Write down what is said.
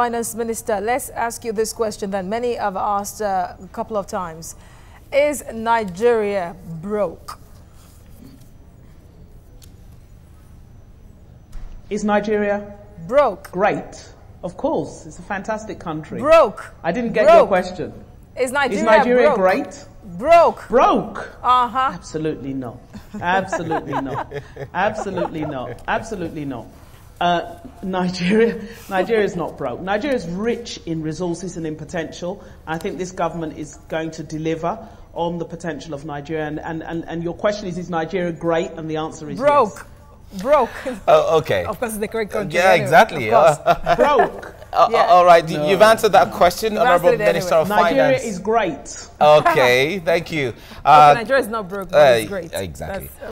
Finance Minister, let's ask you this question that many have asked uh, a couple of times. Is Nigeria broke? Is Nigeria Broke. great? Of course, it's a fantastic country. Broke. I didn't get Broke. your question. Is Nigeria, Is Nigeria broke? great? Broke. Broke? Uh-huh. Absolutely not. Absolutely not. Absolutely not. Absolutely not. Uh, Nigeria, Nigeria is not broke. Nigeria is rich in resources and in potential. I think this government is going to deliver on the potential of Nigeria. And, and, and, and your question is, is Nigeria great? And the answer is Broke. yes. Broke. Oh, okay. of course, it's the correct country. Yeah, anyway, exactly. Of. Uh, Broke. uh, Yeah. All right, you- you've answered that question, Honorable answered it Minister anyway. of Nigeria Finance. is great. okay, thank you. Uh, Nigeria is not broke, but uh, it's great. exactly. That's-